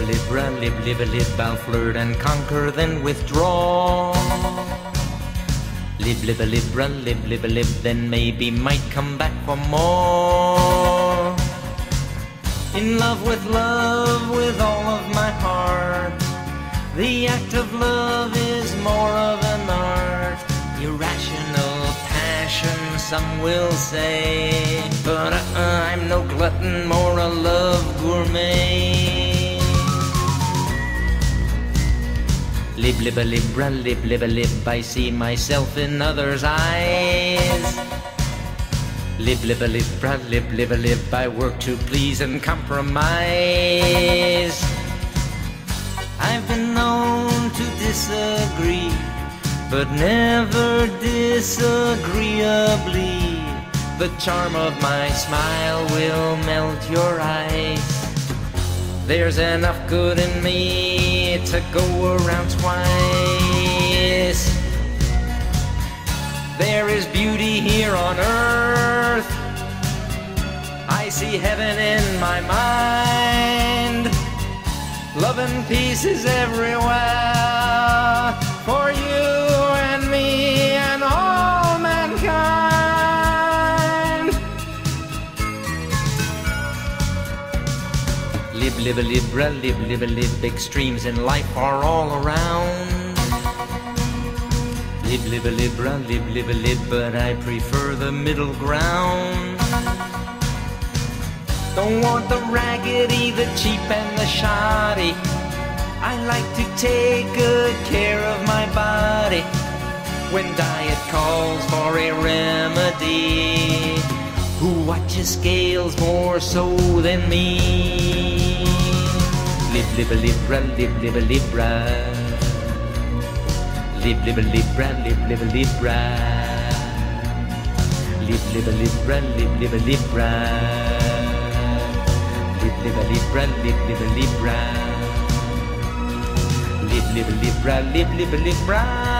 libra, lib, lib, lib, I'll flirt and conquer, then withdraw. Lib, lib, libra, lib, lib, lib, then maybe might come back for more. In love with love with all of my heart. The act of love is more of an art. Irrational passion, some will say. But uh, I'm no glutton, more a love Lib, lib, libra, lib, lib, lib, I see myself in others' eyes. Lib, lib, libra, lib, lib, lib, I work to please and compromise. I've been known to disagree, but never disagreeably. The charm of my smile will melt your ice. There's enough good in me to go around twice. There is beauty here on earth. I see heaven in my mind. Love and peace is everywhere for you Lib, lib, libra, lib, lib, lib, extremes in life are all around. Lib, lib, libra, lib, lib, lib, but I prefer the middle ground. Don't want the raggedy, the cheap, and the shoddy. I like to take good care of my body when diet calls for a remedy. Who watches scales more so than me? Lib, lib, libra, lib, lib, libra. Lib, lib, libra, lib, lib, libra. Lib, lib, libra, lib, lib, libra. Lib, lib, libra, lib, lib, libra. Lib, lib, libra, lib, lib, libra.